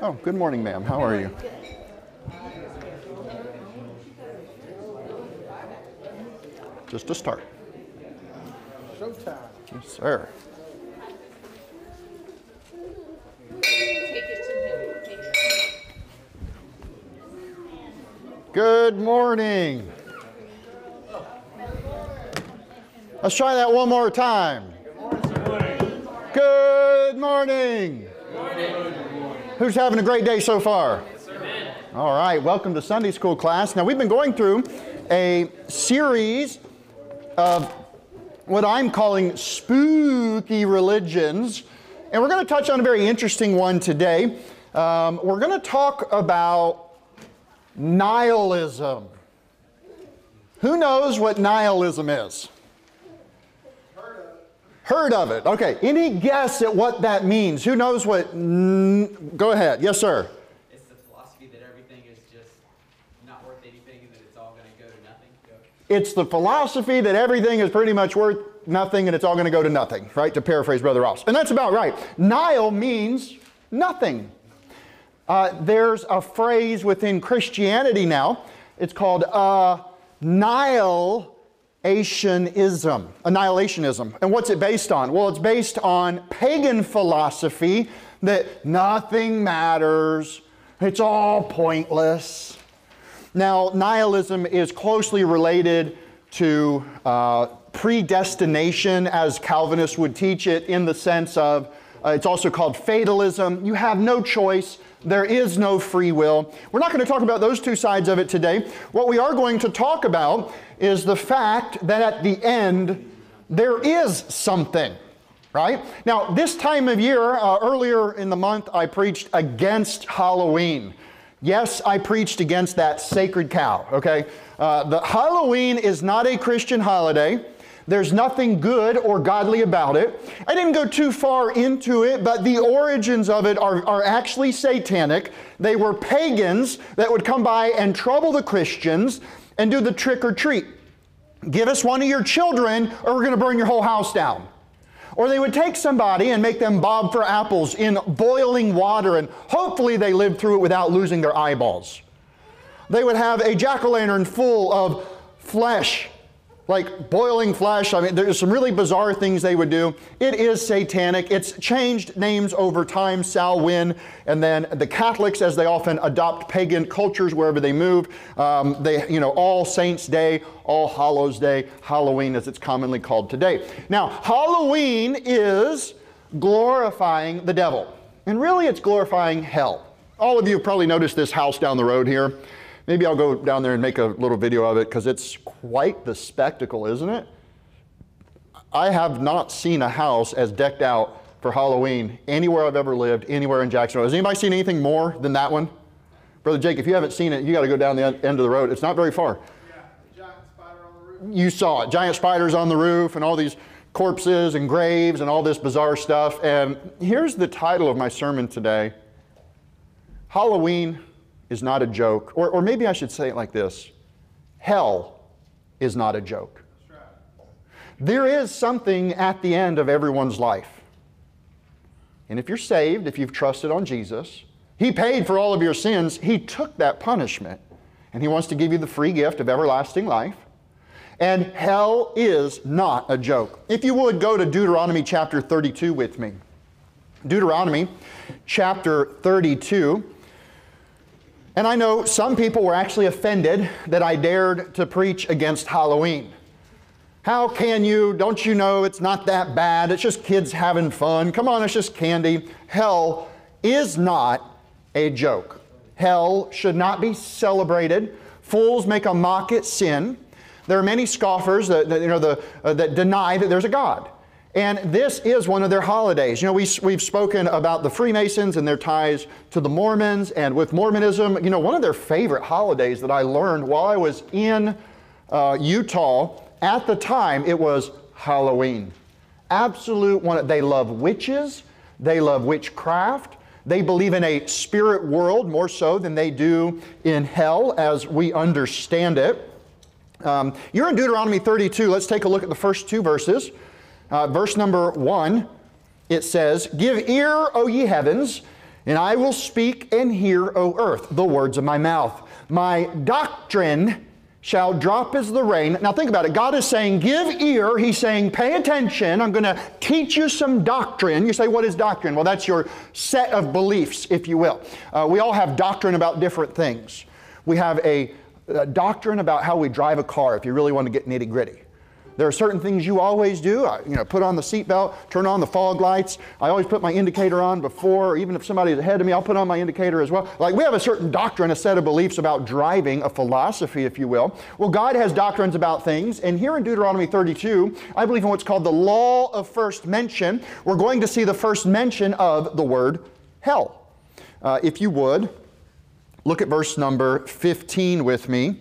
Oh, good morning, ma'am. How are you? Just a start. Showtime. Yes, sir. Good morning. Let's try that one more time. Good morning. Good morning. Who's having a great day so far? All right, welcome to Sunday school class. Now, we've been going through a series of what I'm calling spooky religions, and we're going to touch on a very interesting one today. Um, we're going to talk about nihilism. Who knows what nihilism is? Heard of it. Okay. Any guess at what that means? Who knows what? N- go ahead. Yes, sir. It's the philosophy that everything is just not worth anything and that it's all going to go to nothing. Go. It's the philosophy that everything is pretty much worth nothing and it's all going to go to nothing, right? To paraphrase Brother Ross. And that's about right. Nihil means nothing. Uh, there's a phrase within Christianity now. It's called uh, annihilationism. Annihilationism. And what's it based on? Well, it's based on pagan philosophy that nothing matters, it's all pointless. Now, nihilism is closely related to uh, predestination, as Calvinists would teach it, in the sense of uh, it's also called fatalism. You have no choice. There is no free will. We're not going to talk about those two sides of it today. What we are going to talk about is the fact that at the end, there is something, right? Now, this time of year, uh, earlier in the month, I preached against Halloween. Yes, I preached against that sacred cow, okay? Uh, the Halloween is not a Christian holiday. There's nothing good or godly about it. I didn't go too far into it, but the origins of it are, are actually satanic. They were pagans that would come by and trouble the Christians and do the trick or treat. Give us one of your children, or we're going to burn your whole house down. Or they would take somebody and make them bob for apples in boiling water, and hopefully they lived through it without losing their eyeballs. They would have a jack o' lantern full of flesh, like boiling flesh. I mean, there's some really bizarre things they would do. It is satanic. It's changed names over time, Samhain, and then the Catholics, as they often adopt pagan cultures wherever they move, um, they, you know, All Saints' Day, All Hallows' Day, Halloween, as it's commonly called today. Now, Halloween is glorifying the devil, and really it's glorifying hell. All of you probably noticed this house down the road here. Maybe I'll go down there and make a little video of it because it's quite the spectacle, isn't it? I have not seen a house as decked out for Halloween anywhere I've ever lived, anywhere in Jacksonville. Has anybody seen anything more than that one? Brother Jake, if you haven't seen it, you got to go down the end of the road. It's not very far. Yeah, giant spider on the roof. You saw it. Giant spiders on the roof and all these corpses and graves and all this bizarre stuff. And here's the title of my sermon today Halloween is not a joke. Or, or maybe I should say it like this Hell is not a joke. There is something at the end of everyone's life. And if you're saved, if you've trusted on Jesus, He paid for all of your sins. He took that punishment, and He wants to give you the free gift of everlasting life. And hell is not a joke. If you would go to Deuteronomy chapter 32 with me. Deuteronomy chapter 32. And I know some people were actually offended that I dared to preach against Halloween. How can you? Don't you know it's not that bad? It's just kids having fun. Come on, it's just candy. Hell is not a joke. Hell should not be celebrated. Fools make a mock at sin. There are many scoffers that, that you know, the, uh, that deny that there's a God. And this is one of their holidays. You know, we, we've spoken about the Freemasons and their ties to the Mormons, and with Mormonism, you know, one of their favorite holidays that I learned while I was in uh, Utah at the time, it was Halloween. Absolute one. They love witches, they love witchcraft. They believe in a spirit world more so than they do in hell as we understand it. Um, you're in Deuteronomy 32. Let's take a look at the first two verses. Uh, verse number one, it says, Give ear, O ye heavens, And I will speak and hear, O earth, the words of my mouth. My doctrine shall drop as the rain. Now think about it. God is saying, give ear. He's saying, pay attention. I'm going to teach you some doctrine. You say, what is doctrine? Well, that's your set of beliefs, if you will. Uh, we all have doctrine about different things. We have a, a doctrine about how we drive a car, if you really want to get nitty gritty. There are certain things you always do. I, you know, put on the seatbelt, turn on the fog lights. I always put my indicator on before, even if somebody's ahead of me, I'll put on my indicator as well. Like we have a certain doctrine, a set of beliefs about driving, a philosophy, if you will. Well, God has doctrines about things, and here in Deuteronomy 32, I believe in what's called the law of first mention. We're going to see the first mention of the word hell. Uh, if you would, look at verse number 15 with me.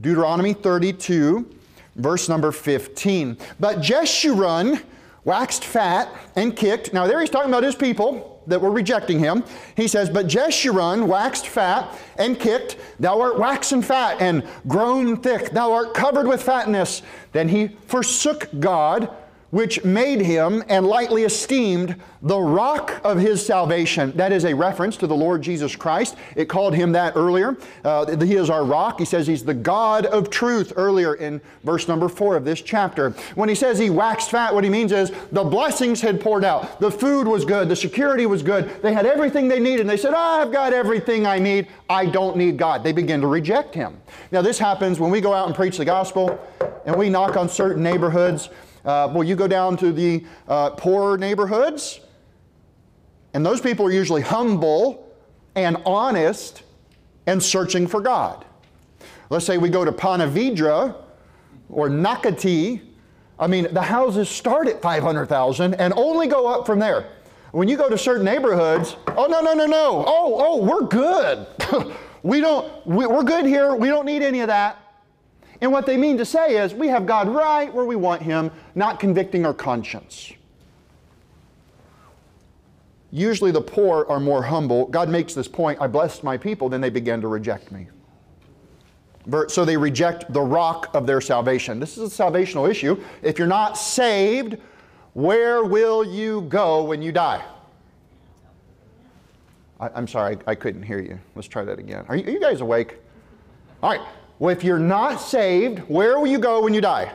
Deuteronomy 32 verse number 15. But Jeshurun waxed fat and kicked. Now, there he's talking about his people that were rejecting him. He says, But Jeshurun waxed fat and kicked. Thou art waxen fat and grown thick. Thou art covered with fatness. Then he forsook God which made him and lightly esteemed the rock of his salvation. That is a reference to the Lord Jesus Christ. It called him that earlier. Uh, he is our rock. He says he's the God of truth earlier in verse number four of this chapter. When he says he waxed fat, what he means is the blessings had poured out. The food was good. The security was good. They had everything they needed. And they said, oh, I've got everything I need. I don't need God. They begin to reject him. Now, this happens when we go out and preach the gospel and we knock on certain neighborhoods uh, well, you go down to the uh, poorer neighborhoods, and those people are usually humble and honest and searching for God. Let's say we go to Ponte Vedra or Nocatee. I mean, the houses start at 500,000 and only go up from there. When you go to certain neighborhoods, oh, no, no, no, no. Oh, oh, we're good. we don't, we, we're good here. We don't need any of that. And what they mean to say is we have God right where we want Him, not convicting our conscience. Usually the poor are more humble. God makes this point I blessed my people, then they began to reject me. So they reject the rock of their salvation. This is a salvational issue. If you're not saved, where will you go when you die? I, am sorry, I, I, couldn't hear you. Let's try that again. Are you, are you guys awake? All right. Well, if you're not saved, where will you go when you die?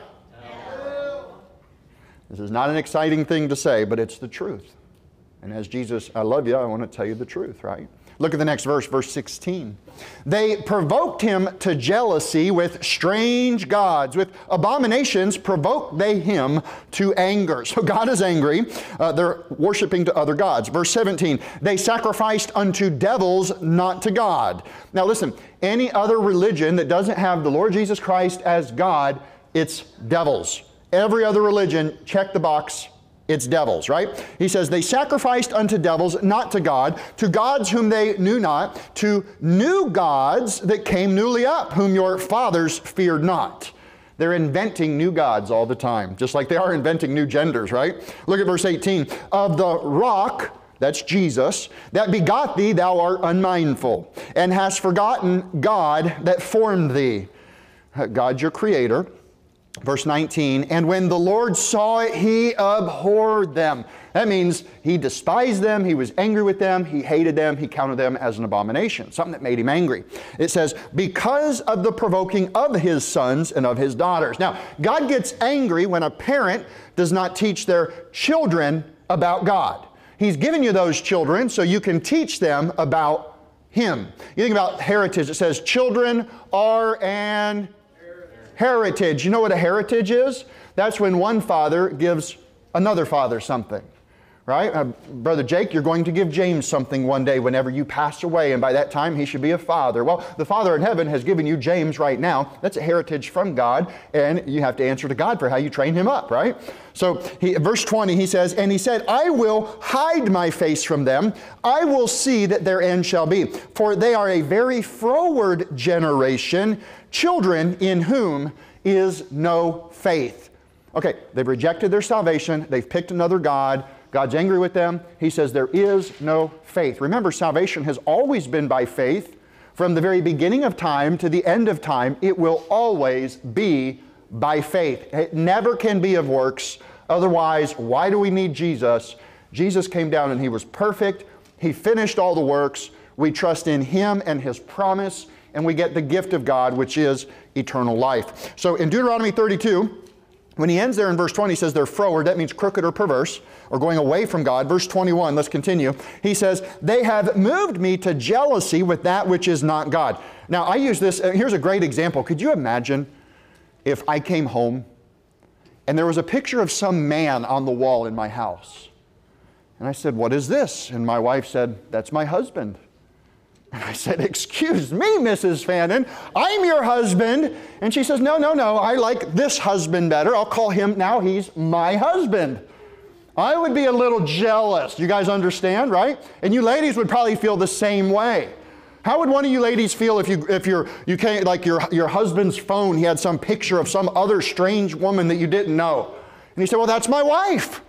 This is not an exciting thing to say, but it's the truth. And as Jesus, I love you, I want to tell you the truth, right? Look at the next verse, verse 16. They provoked him to jealousy with strange gods. With abominations provoked they him to anger. So God is angry. Uh, they're worshiping to other gods. Verse 17. They sacrificed unto devils, not to God. Now listen, any other religion that doesn't have the Lord Jesus Christ as God, it's devils. Every other religion, check the box, it's devils, right? He says, They sacrificed unto devils, not to God, to gods whom they knew not, to new gods that came newly up, whom your fathers feared not. They're inventing new gods all the time, just like they are inventing new genders, right? Look at verse 18. Of the rock, that's Jesus, that begot thee, thou art unmindful, and hast forgotten God that formed thee. Uh, God, your creator Verse 19, and when the Lord saw it, he abhorred them. That means he despised them, he was angry with them, he hated them, he counted them as an abomination, something that made him angry. It says, because of the provoking of his sons and of his daughters. Now, God gets angry when a parent does not teach their children about God. He's given you those children so you can teach them about him. You think about heritage, it says, children are an Heritage. You know what a heritage is? That's when one father gives another father something. Right? Uh, Brother Jake, you're going to give James something one day whenever you pass away, and by that time he should be a father. Well, the Father in heaven has given you James right now. That's a heritage from God, and you have to answer to God for how you train him up, right? So, he, verse 20, he says, And he said, I will hide my face from them. I will see that their end shall be. For they are a very froward generation, children in whom is no faith. Okay, they've rejected their salvation, they've picked another God. God's angry with them. He says there is no faith. Remember, salvation has always been by faith. From the very beginning of time to the end of time, it will always be by faith. It never can be of works. Otherwise, why do we need Jesus? Jesus came down and He was perfect. He finished all the works. We trust in Him and His promise, and we get the gift of God, which is eternal life. So in Deuteronomy 32, when he ends there in verse 20, he says they're froward. That means crooked or perverse or going away from God. Verse 21, let's continue. He says, They have moved me to jealousy with that which is not God. Now, I use this. Uh, here's a great example. Could you imagine if I came home and there was a picture of some man on the wall in my house? And I said, What is this? And my wife said, That's my husband. And I said, Excuse me, Mrs. Fannin, I'm your husband. And she says, No, no, no, I like this husband better. I'll call him now, he's my husband. I would be a little jealous. You guys understand, right? And you ladies would probably feel the same way. How would one of you ladies feel if you if you're you came like your your husband's phone he had some picture of some other strange woman that you didn't know, and he said, "Well, that's my wife."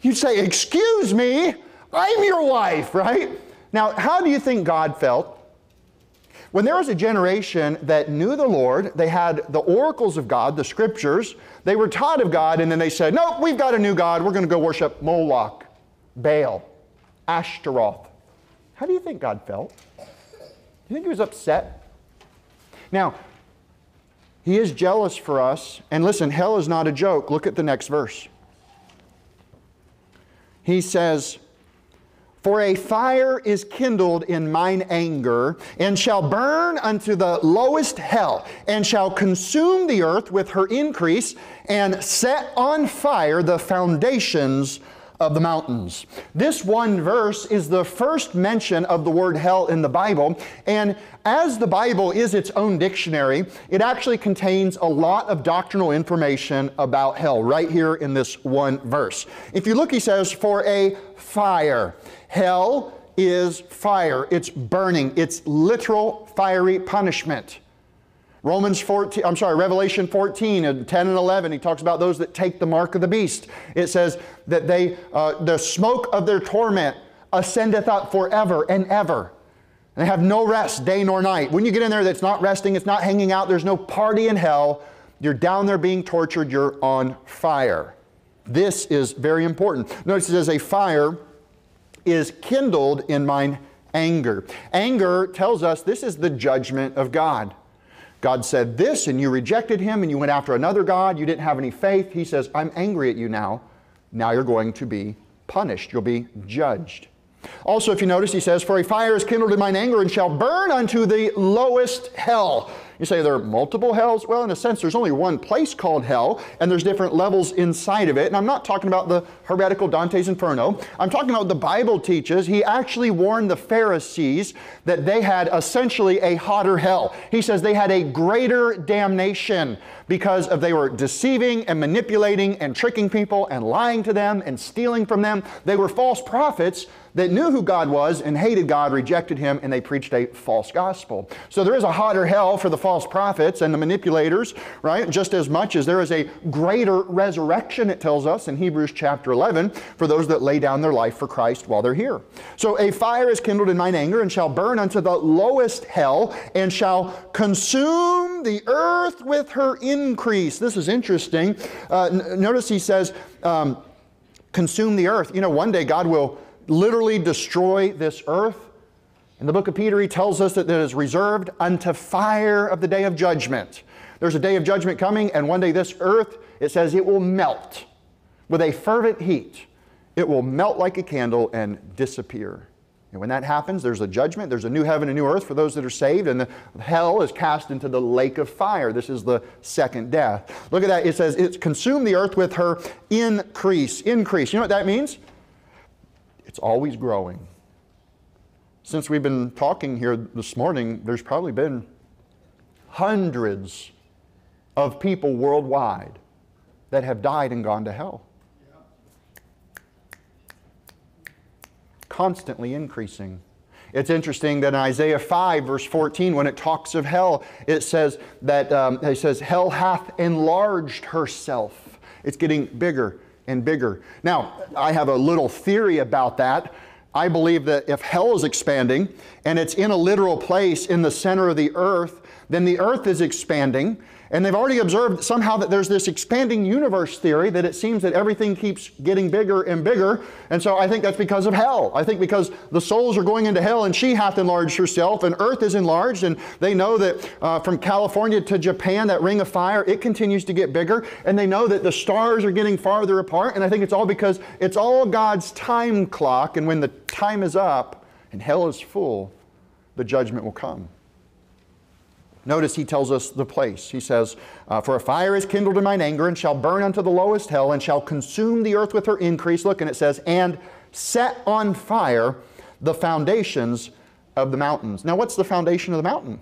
You'd say, "Excuse me, I'm your wife," right? Now, how do you think God felt? When there was a generation that knew the Lord, they had the oracles of God, the scriptures, they were taught of God, and then they said, Nope, we've got a new God. We're going to go worship Moloch, Baal, Ashtaroth. How do you think God felt? Do you think he was upset? Now, he is jealous for us. And listen, hell is not a joke. Look at the next verse. He says, for a fire is kindled in mine anger, and shall burn unto the lowest hell, and shall consume the earth with her increase, and set on fire the foundations of the mountains. This one verse is the first mention of the word hell in the Bible, and as the Bible is its own dictionary, it actually contains a lot of doctrinal information about hell right here in this one verse. If you look, he says, for a fire. Hell is fire, it's burning, it's literal fiery punishment. Romans 14, I'm sorry, Revelation 14, 10 and 11, he talks about those that take the mark of the beast. It says that they, uh, the smoke of their torment ascendeth up forever and ever. And they have no rest day nor night. When you get in there, that's not resting, it's not hanging out, there's no party in hell. You're down there being tortured, you're on fire. This is very important. Notice it says a fire is kindled in mine anger. Anger tells us this is the judgment of God. God said this, and you rejected him, and you went after another God. You didn't have any faith. He says, I'm angry at you now. Now you're going to be punished. You'll be judged. Also, if you notice, he says, For a fire is kindled in mine anger and shall burn unto the lowest hell. You say there are multiple hells? Well, in a sense, there's only one place called hell, and there's different levels inside of it. And I'm not talking about the heretical Dante's Inferno. I'm talking about what the Bible teaches. He actually warned the Pharisees that they had essentially a hotter hell. He says they had a greater damnation because of they were deceiving and manipulating and tricking people and lying to them and stealing from them. They were false prophets that knew who God was and hated God, rejected Him, and they preached a false gospel. So there is a hotter hell for the false prophets and the manipulators, right? Just as much as there is a greater resurrection, it tells us in Hebrews chapter 11, for those that lay down their life for Christ while they're here. So a fire is kindled in mine anger and shall burn unto the lowest hell and shall consume the earth with her increase. This is interesting. Uh, notice he says, um, consume the earth. You know, one day God will literally destroy this earth. In the book of Peter, he tells us that it is reserved unto fire of the day of judgment. There's a day of judgment coming, and one day this earth, it says it will melt with a fervent heat. It will melt like a candle and disappear. And when that happens, there's a judgment. There's a new heaven and new earth for those that are saved, and the hell is cast into the lake of fire. This is the second death. Look at that. It says, It's consumed the earth with her increase. Increase. You know what that means? It's always growing. Since we've been talking here this morning, there's probably been hundreds of people worldwide that have died and gone to hell. Constantly increasing. It's interesting that in Isaiah 5, verse 14, when it talks of hell, it says that um, it says, Hell hath enlarged herself. It's getting bigger and bigger. Now, I have a little theory about that. I believe that if hell is expanding and it's in a literal place in the center of the earth, then the earth is expanding. And they've already observed somehow that there's this expanding universe theory that it seems that everything keeps getting bigger and bigger. And so I think that's because of hell. I think because the souls are going into hell and she hath enlarged herself and earth is enlarged. And they know that uh, from California to Japan, that ring of fire, it continues to get bigger. And they know that the stars are getting farther apart. And I think it's all because it's all God's time clock. And when the time is up and hell is full, the judgment will come. Notice he tells us the place. He says, uh, For a fire is kindled in mine anger, and shall burn unto the lowest hell, and shall consume the earth with her increase. Look, and it says, And set on fire the foundations of the mountains. Now, what's the foundation of the mountain?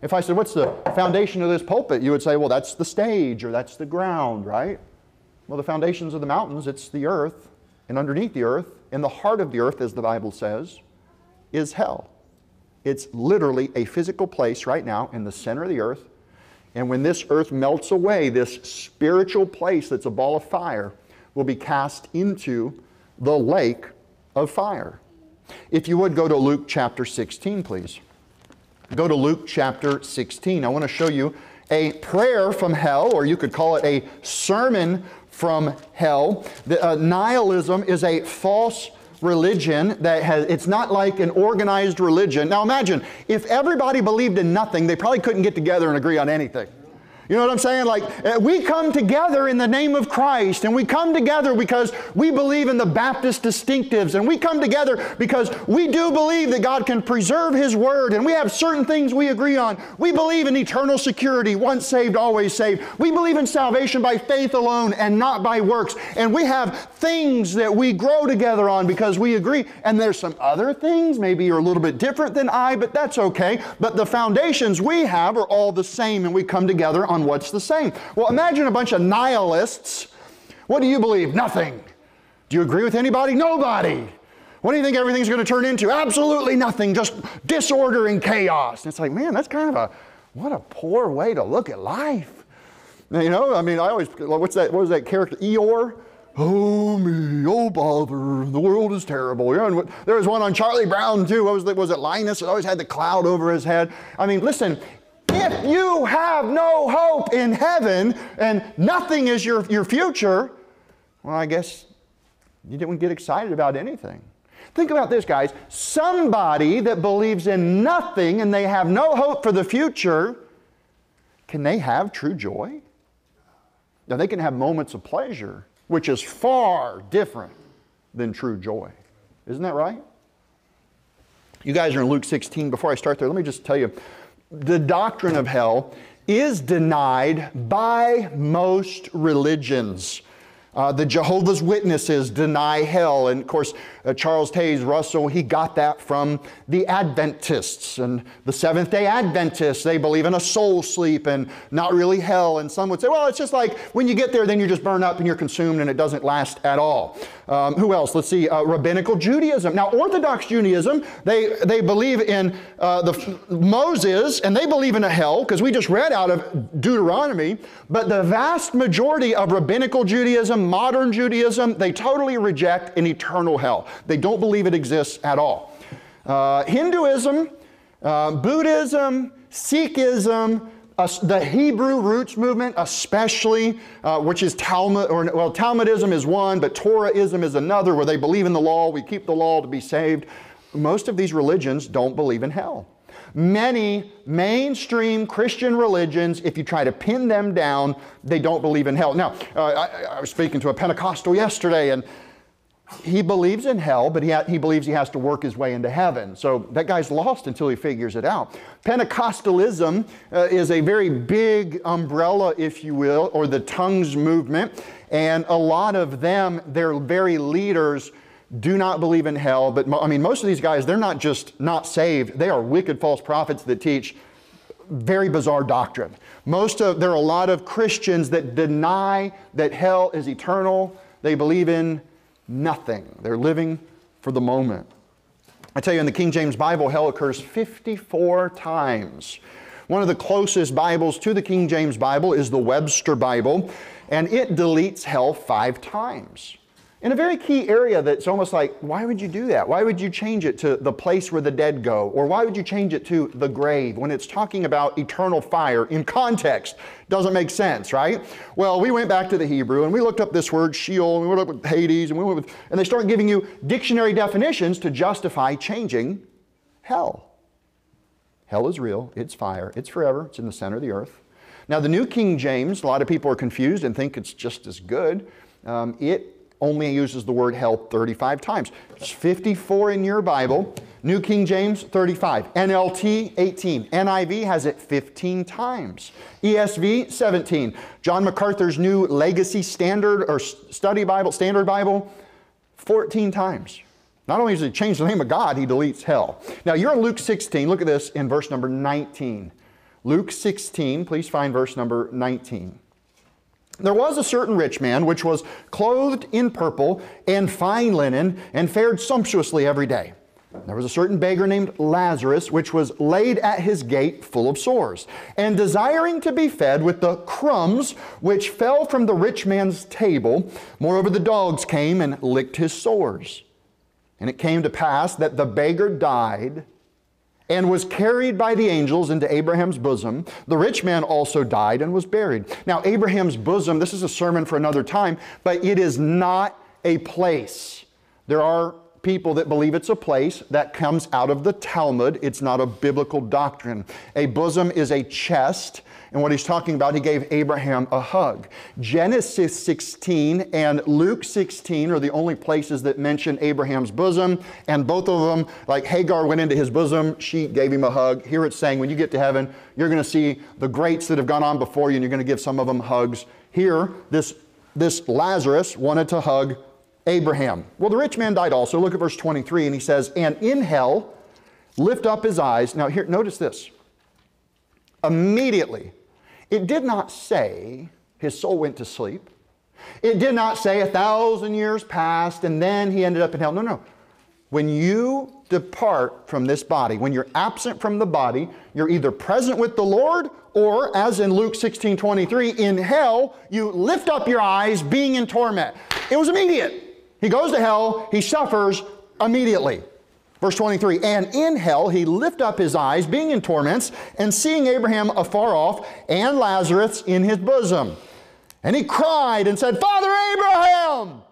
If I said, What's the foundation of this pulpit? You would say, Well, that's the stage, or that's the ground, right? Well, the foundations of the mountains, it's the earth, and underneath the earth, in the heart of the earth, as the Bible says, is hell. It's literally a physical place right now in the center of the earth. And when this earth melts away, this spiritual place that's a ball of fire will be cast into the lake of fire. If you would go to Luke chapter 16, please. Go to Luke chapter 16. I want to show you a prayer from hell, or you could call it a sermon from hell. The, uh, nihilism is a false religion that has, it's not like an organized religion. Now imagine, if everybody believed in nothing, they probably couldn't get together and agree on anything. You know what I'm saying? Like, uh, we come together in the name of Christ, and we come together because we believe in the Baptist distinctives, and we come together because we do believe that God can preserve His Word, and we have certain things we agree on. We believe in eternal security, once saved, always saved. We believe in salvation by faith alone and not by works. And we have things that we grow together on because we agree. And there's some other things, maybe you're a little bit different than I, but that's okay. But the foundations we have are all the same, and we come together on on what's the same. Well, imagine a bunch of nihilists. What do you believe? Nothing. Do you agree with anybody? Nobody. What do you think everything's going to turn into? Absolutely nothing, just disorder and chaos. And it's like, man, that's kind of a, what a poor way to look at life. You know, I mean, I always, what's that, what was that character? Eeyore? Oh me, oh bother, the world is terrible. You know, there was one on Charlie Brown too. What was, it, was it Linus? It always had the cloud over his head. I mean, listen, if you have no hope in heaven and nothing is your, your future, well, I guess you didn't get excited about anything. Think about this, guys. Somebody that believes in nothing and they have no hope for the future, can they have true joy? Now, they can have moments of pleasure, which is far different than true joy. Isn't that right? You guys are in Luke 16. Before I start there, let me just tell you the doctrine of hell is denied by most religions. Uh, the Jehovah's Witnesses deny hell. And of course, uh, Charles Taze Russell, he got that from the Adventists and the Seventh day Adventists. They believe in a soul sleep and not really hell. And some would say, well, it's just like when you get there, then you're just burned up and you're consumed and it doesn't last at all. Um, who else? Let's see, uh, Rabbinical Judaism. Now, Orthodox Judaism, they, they believe in uh, the Moses and they believe in a hell because we just read out of Deuteronomy. But the vast majority of Rabbinical Judaism, modern Judaism, they totally reject an eternal hell. They don't believe it exists at all. Uh, Hinduism, uh, Buddhism, Sikhism, uh, the Hebrew roots movement, especially, uh, which is Talmud, or well, Talmudism is one, but Torahism is another, where they believe in the law, we keep the law to be saved. Most of these religions don't believe in hell. Many mainstream Christian religions, if you try to pin them down, they don't believe in hell. Now, uh, I, I was speaking to a Pentecostal yesterday, and he believes in hell, but he, ha- he believes he has to work his way into heaven. So that guy's lost until he figures it out. Pentecostalism uh, is a very big umbrella, if you will, or the tongues movement. And a lot of them, their very leaders, do not believe in hell. But I mean, most of these guys, they're not just not saved, they are wicked false prophets that teach very bizarre doctrine. Most of, there are a lot of Christians that deny that hell is eternal. They believe in nothing. They're living for the moment. I tell you, in the King James Bible, hell occurs 54 times. One of the closest Bibles to the King James Bible is the Webster Bible, and it deletes hell five times. In a very key area that's almost like, why would you do that? Why would you change it to the place where the dead go? Or why would you change it to the grave when it's talking about eternal fire in context? Doesn't make sense, right? Well, we went back to the Hebrew and we looked up this word Sheol and we went up with Hades and we went with, and they start giving you dictionary definitions to justify changing hell. Hell is real, it's fire, it's forever, it's in the center of the earth. Now, the New King James, a lot of people are confused and think it's just as good. Um, it only uses the word hell 35 times. It's 54 in your Bible. New King James, 35. NLT, 18. NIV has it 15 times. ESV, 17. John MacArthur's New Legacy Standard or Study Bible, Standard Bible, 14 times. Not only does he change the name of God, he deletes hell. Now you're in Luke 16. Look at this in verse number 19. Luke 16, please find verse number 19. There was a certain rich man which was clothed in purple and fine linen and fared sumptuously every day. There was a certain beggar named Lazarus, which was laid at his gate full of sores, and desiring to be fed with the crumbs which fell from the rich man's table. Moreover, the dogs came and licked his sores. And it came to pass that the beggar died and was carried by the angels into Abraham's bosom. The rich man also died and was buried. Now, Abraham's bosom, this is a sermon for another time, but it is not a place. There are people that believe it's a place that comes out of the Talmud. It's not a biblical doctrine. A bosom is a chest and what he's talking about, he gave Abraham a hug. Genesis 16 and Luke 16 are the only places that mention Abraham's bosom, and both of them, like Hagar went into his bosom, she gave him a hug. Here it's saying when you get to heaven, you're going to see the greats that have gone on before you, and you're going to give some of them hugs. Here, this, this Lazarus wanted to hug Abraham. Well, the rich man died also. Look at verse 23, and he says, And in hell, lift up his eyes. Now, here, notice this. Immediately, it did not say his soul went to sleep. It did not say a thousand years passed and then he ended up in hell. No, no. When you depart from this body, when you're absent from the body, you're either present with the Lord or, as in Luke 16 23, in hell, you lift up your eyes being in torment. It was immediate. He goes to hell, he suffers immediately. Verse 23 And in hell he lift up his eyes, being in torments, and seeing Abraham afar off, and Lazarus in his bosom. And he cried and said, Father Abraham,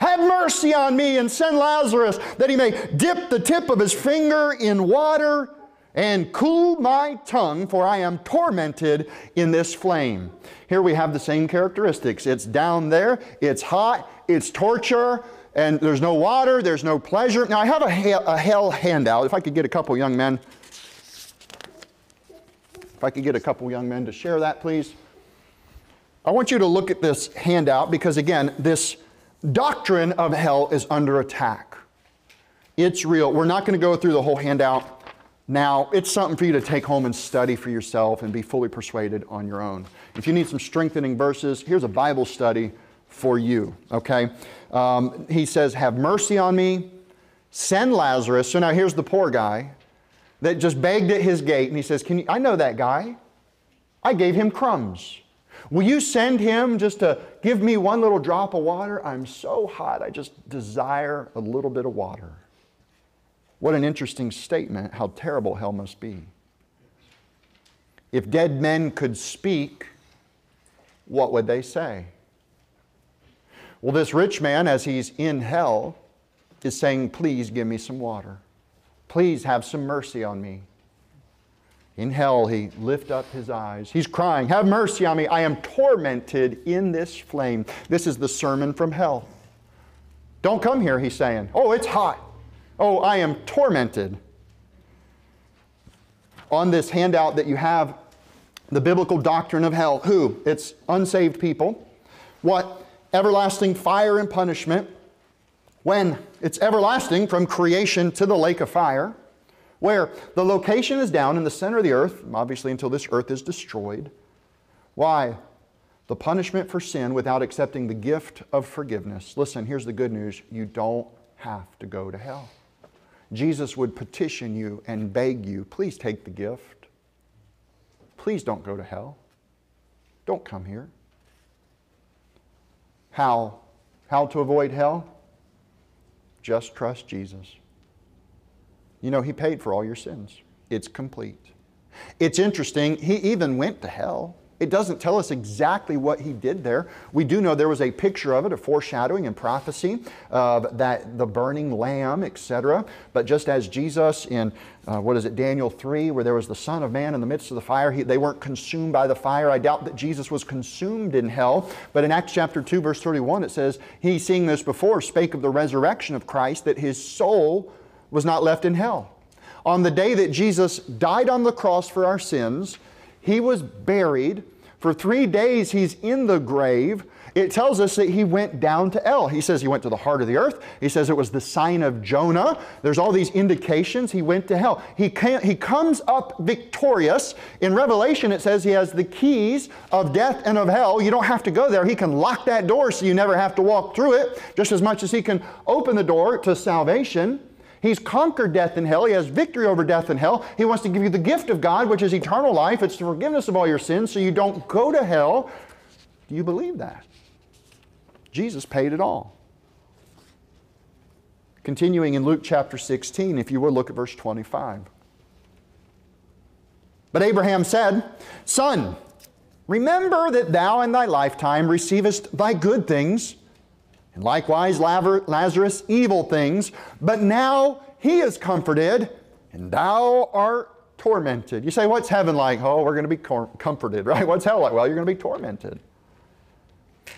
have mercy on me and send Lazarus that he may dip the tip of his finger in water and cool my tongue, for I am tormented in this flame. Here we have the same characteristics. It's down there, it's hot, it's torture, and there's no water, there's no pleasure. Now, I have a, a hell handout. If I could get a couple young men, if I could get a couple young men to share that, please. I want you to look at this handout because, again, this doctrine of hell is under attack. It's real. We're not going to go through the whole handout now. It's something for you to take home and study for yourself and be fully persuaded on your own. If you need some strengthening verses, here's a Bible study for you, okay? Um, he says, Have mercy on me, send Lazarus. So now here's the poor guy that just begged at his gate, and he says, Can you, I know that guy. I gave him crumbs. Will you send him just to give me one little drop of water? I'm so hot, I just desire a little bit of water. What an interesting statement, how terrible hell must be. If dead men could speak, what would they say? Well, this rich man, as he's in hell, is saying, Please give me some water. Please have some mercy on me. In hell, he lift up his eyes. He's crying, Have mercy on me. I am tormented in this flame. This is the sermon from hell. Don't come here, he's saying. Oh, it's hot. Oh, I am tormented. On this handout that you have, the biblical doctrine of hell. Who? It's unsaved people. What? Everlasting fire and punishment, when it's everlasting from creation to the lake of fire, where the location is down in the center of the earth, obviously until this earth is destroyed. Why? The punishment for sin without accepting the gift of forgiveness. Listen, here's the good news you don't have to go to hell. Jesus would petition you and beg you, please take the gift. Please don't go to hell. Don't come here how How to avoid hell? Just trust Jesus. You know, He paid for all your sins, it's complete. It's interesting, He even went to hell. It doesn't tell us exactly what he did there. We do know there was a picture of it, a foreshadowing and prophecy of that the burning lamb, etc. But just as Jesus in uh, what is it, Daniel 3, where there was the Son of Man in the midst of the fire, he, they weren't consumed by the fire. I doubt that Jesus was consumed in hell. But in Acts chapter 2, verse 31, it says, He, seeing this before, spake of the resurrection of Christ, that his soul was not left in hell. On the day that Jesus died on the cross for our sins, he was buried. For three days, he's in the grave. It tells us that he went down to hell. He says he went to the heart of the earth. He says it was the sign of Jonah. There's all these indications he went to hell. He, can, he comes up victorious. In Revelation, it says he has the keys of death and of hell. You don't have to go there. He can lock that door so you never have to walk through it, just as much as he can open the door to salvation. He's conquered death and hell. He has victory over death and hell. He wants to give you the gift of God, which is eternal life. It's the forgiveness of all your sins so you don't go to hell. Do you believe that? Jesus paid it all. Continuing in Luke chapter 16, if you would look at verse 25. But Abraham said, Son, remember that thou in thy lifetime receivest thy good things and likewise Lazarus evil things, but now he is comforted, and thou art tormented. You say, What's heaven like? Oh, we're going to be comforted, right? What's hell like? Well, you're going to be tormented.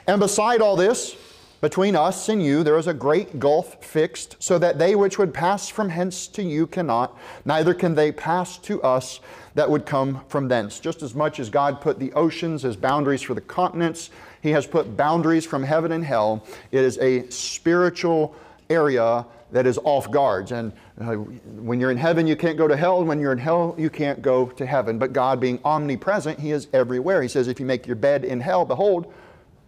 And beside all this, between us and you there is a great gulf fixed, so that they which would pass from hence to you cannot, neither can they pass to us that would come from thence. Just as much as God put the oceans as boundaries for the continents, he has put boundaries from heaven and hell. It is a spiritual area that is off guards. And uh, when you're in heaven, you can't go to hell. When you're in hell, you can't go to heaven. But God, being omnipresent, He is everywhere. He says, If you make your bed in hell, behold,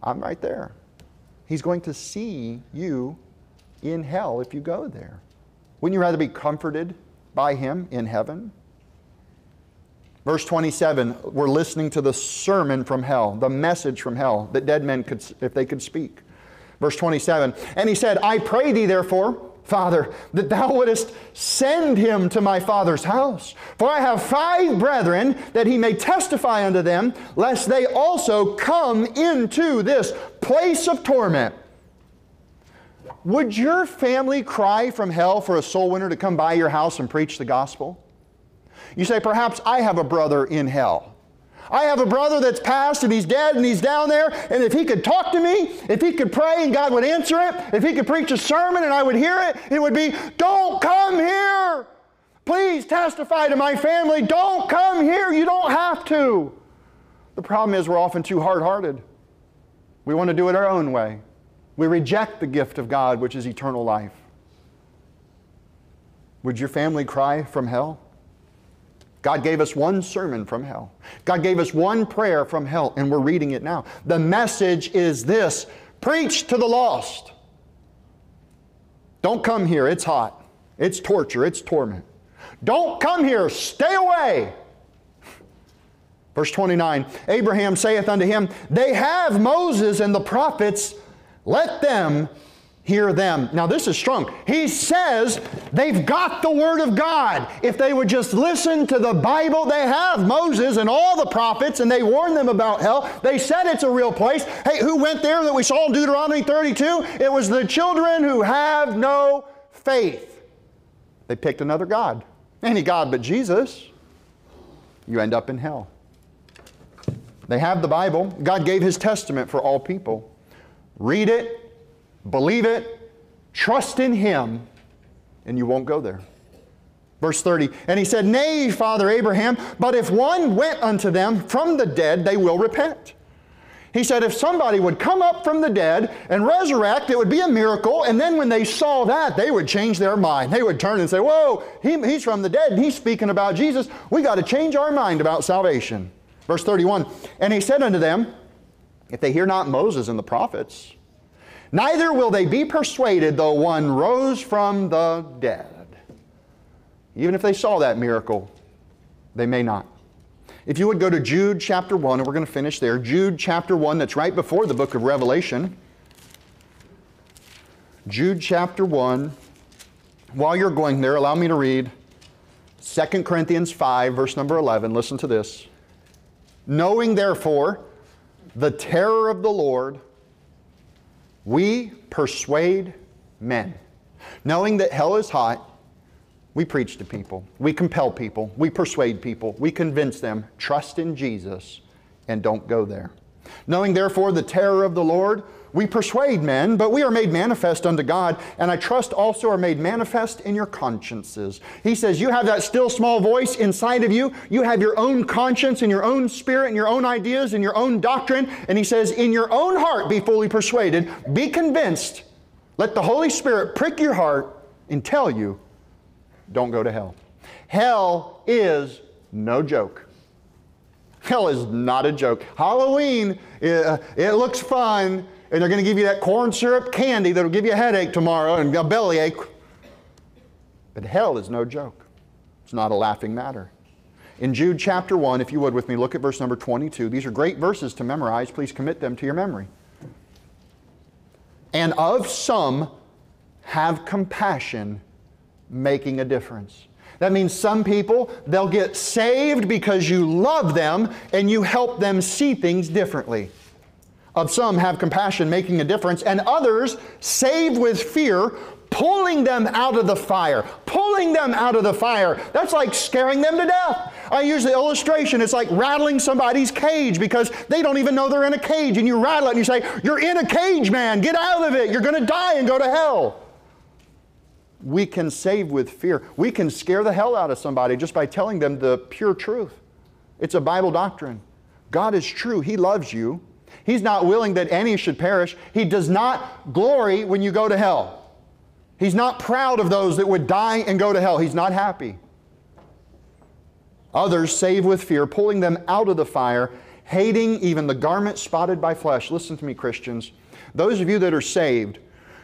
I'm right there. He's going to see you in hell if you go there. Wouldn't you rather be comforted by Him in heaven? Verse 27, we're listening to the sermon from hell, the message from hell that dead men could, if they could speak. Verse 27, and he said, I pray thee therefore, Father, that thou wouldest send him to my father's house. For I have five brethren, that he may testify unto them, lest they also come into this place of torment. Would your family cry from hell for a soul winner to come by your house and preach the gospel? You say, perhaps I have a brother in hell. I have a brother that's passed and he's dead and he's down there. And if he could talk to me, if he could pray and God would answer it, if he could preach a sermon and I would hear it, it would be, Don't come here. Please testify to my family. Don't come here. You don't have to. The problem is we're often too hard hearted. We want to do it our own way. We reject the gift of God, which is eternal life. Would your family cry from hell? God gave us one sermon from hell. God gave us one prayer from hell, and we're reading it now. The message is this preach to the lost. Don't come here, it's hot. It's torture, it's torment. Don't come here, stay away. Verse 29 Abraham saith unto him, They have Moses and the prophets, let them hear them. Now, this is strong. He says they've got the Word of God. If they would just listen to the Bible, they have Moses and all the prophets, and they warn them about hell. They said it's a real place. Hey, who went there that we saw in Deuteronomy 32? It was the children who have no faith. They picked another God. Any God but Jesus. You end up in hell. They have the Bible. God gave His testament for all people. Read it, Believe it, trust in Him, and you won't go there. Verse 30, and he said, Nay, Father Abraham, but if one went unto them from the dead, they will repent. He said, if somebody would come up from the dead and resurrect, it would be a miracle. And then when they saw that, they would change their mind. They would turn and say, Whoa, he, he's from the dead and he's speaking about Jesus. We got to change our mind about salvation. Verse 31, and he said unto them, If they hear not Moses and the prophets, Neither will they be persuaded though one rose from the dead. Even if they saw that miracle, they may not. If you would go to Jude chapter 1, and we're going to finish there. Jude chapter 1, that's right before the book of Revelation. Jude chapter 1. While you're going there, allow me to read 2 Corinthians 5, verse number 11. Listen to this. Knowing therefore the terror of the Lord, we persuade men. Knowing that hell is hot, we preach to people, we compel people, we persuade people, we convince them, trust in Jesus and don't go there. Knowing therefore the terror of the Lord, we persuade men, but we are made manifest unto God, and I trust also are made manifest in your consciences. He says, You have that still small voice inside of you. You have your own conscience and your own spirit and your own ideas and your own doctrine. And he says, In your own heart be fully persuaded, be convinced. Let the Holy Spirit prick your heart and tell you, Don't go to hell. Hell is no joke. Hell is not a joke. Halloween, it, uh, it looks fun and they're going to give you that corn syrup candy that'll give you a headache tomorrow and a bellyache. But hell is no joke. It's not a laughing matter. In Jude chapter 1, if you would with me, look at verse number 22. These are great verses to memorize. Please commit them to your memory. And of some have compassion, making a difference. That means some people, they'll get saved because you love them and you help them see things differently. Of some have compassion, making a difference, and others save with fear, pulling them out of the fire. Pulling them out of the fire. That's like scaring them to death. I use the illustration. It's like rattling somebody's cage because they don't even know they're in a cage. And you rattle it and you say, You're in a cage, man. Get out of it. You're going to die and go to hell. We can save with fear. We can scare the hell out of somebody just by telling them the pure truth. It's a Bible doctrine. God is true. He loves you. He's not willing that any should perish. He does not glory when you go to hell. He's not proud of those that would die and go to hell. He's not happy. Others save with fear, pulling them out of the fire, hating even the garment spotted by flesh. Listen to me, Christians. Those of you that are saved,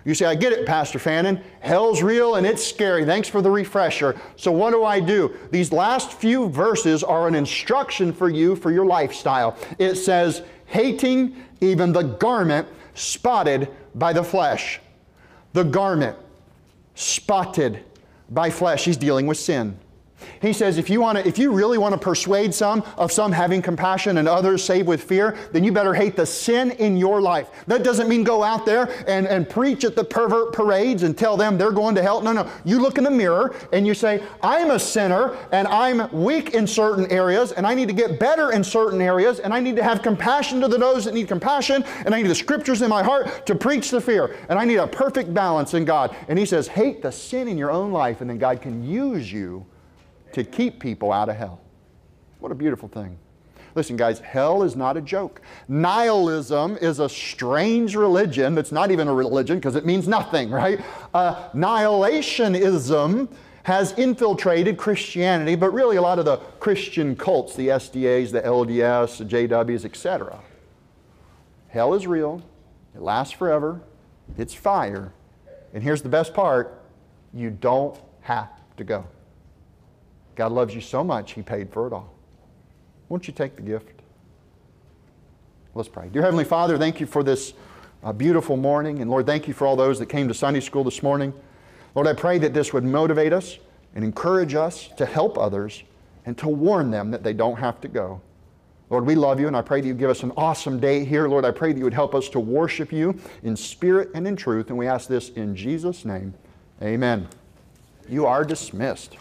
you say, I get it, Pastor Fannin. Hell's real and it's scary. Thanks for the refresher. So, what do I do? These last few verses are an instruction for you for your lifestyle. It says, hating even the garment spotted by the flesh. The garment spotted by flesh. He's dealing with sin. He says, if you, want to, if you really want to persuade some of some having compassion and others save with fear, then you better hate the sin in your life. That doesn't mean go out there and, and preach at the pervert parades and tell them they're going to hell. No, no. You look in the mirror and you say, I'm a sinner and I'm weak in certain areas and I need to get better in certain areas and I need to have compassion to the those that need compassion and I need the scriptures in my heart to preach the fear and I need a perfect balance in God. And he says, hate the sin in your own life and then God can use you to keep people out of hell. What a beautiful thing. Listen, guys, hell is not a joke. Nihilism is a strange religion that's not even a religion because it means nothing, right? Uh, nihilationism has infiltrated Christianity, but really a lot of the Christian cults, the SDAs, the LDS, the JWs, etc. Hell is real, it lasts forever, it's fire, and here's the best part you don't have to go. God loves you so much, He paid for it all. Won't you take the gift? Let's pray. Dear Heavenly Father, thank you for this uh, beautiful morning. And Lord, thank you for all those that came to Sunday school this morning. Lord, I pray that this would motivate us and encourage us to help others and to warn them that they don't have to go. Lord, we love you, and I pray that you give us an awesome day here. Lord, I pray that you would help us to worship you in spirit and in truth. And we ask this in Jesus' name. Amen. You are dismissed.